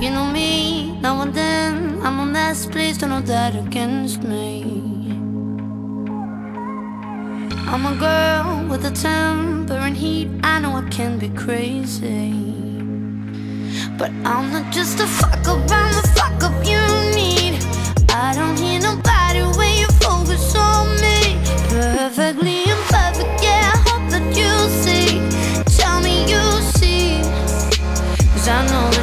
You know me, now and then. I'm a mess, please don't hold that against me. I'm a girl with a temper and heat. I know I can be crazy. But I'm not just a fuck up, I'm the fuck up you need. I don't hear nobody when you focus on me. Perfectly imperfect, yeah, I hope that you see. Tell me you see. Cause I know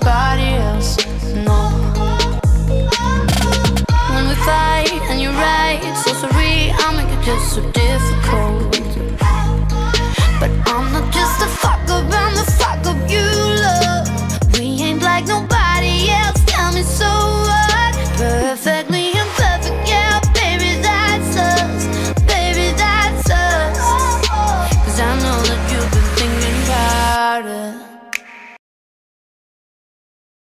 anybody else, no. When we fight and you're right. So sorry, I'll make it just so different